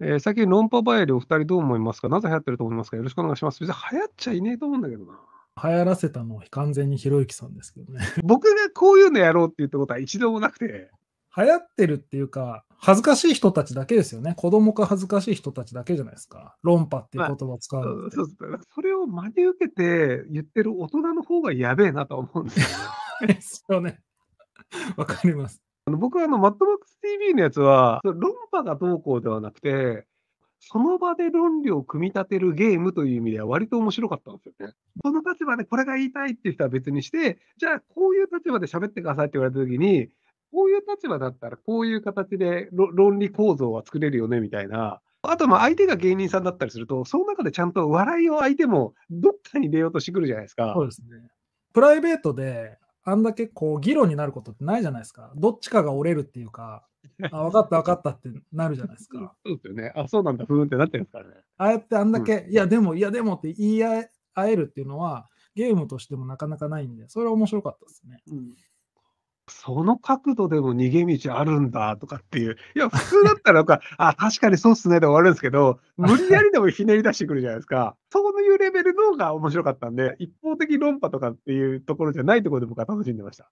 えー最近論破バイでお二人どう思いますか？なぜ流行ってると思いますか？よろしくお願いします。別に流行っちゃいねえと思うんだけどな。流行らせたのは完全にひろゆきさんですけどね。僕がこういうのやろうって言ったことは一度もなくて、流行ってるっていうか、恥ずかしい人たちだけですよね。子供か恥ずかしい人たちだけじゃないですか。論破っていう言葉を使うのって。そうそうそれを真に受けて言ってる大人の方がやべえなと思うんですよね。ですよね。わかります。あの僕はあの、マッドマックス TV のやつは、論破がどうこうではなくて、その場で論理を組み立てるゲームという意味では割と面白かったんですよね。この立場でこれが言いたいっていう人は別にして、じゃあこういう立場で喋ってくださいって言われたときに、こういう立場だったらこういう形で論理構造は作れるよねみたいな。あとまあ相手が芸人さんだったりすると、その中でちゃんと笑いを相手もどっかに入れようとしてくるじゃないですか。そうですね。プライベートで、あんだけこう議論になることってないじゃないですか。どっちかが折れるっていうか、あ、分かった分かったってなるじゃないですか。そうですよね。あ、そうなんだ、ふーんってなってるんですからね。ああやってあんだけ、いやでも、いやでもって言い合え合えるっていうのは、ゲームとしてもなかなかないんで、それは面白かったですね。その角度でも逃げ道あるんだとかっていう。いや、普通だったらなんか、あ、確かにそうっすねで終わるんですけど、無理やりでもひねり出してくるじゃないですか。そういうレベルのが面白かったんで、一方的論破とかっていうところじゃないところで僕は楽しんでました。